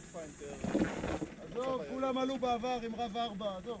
פאת'פיינדר. עזוב, כולם עלו בעבר עם רב ארבע, עזוב.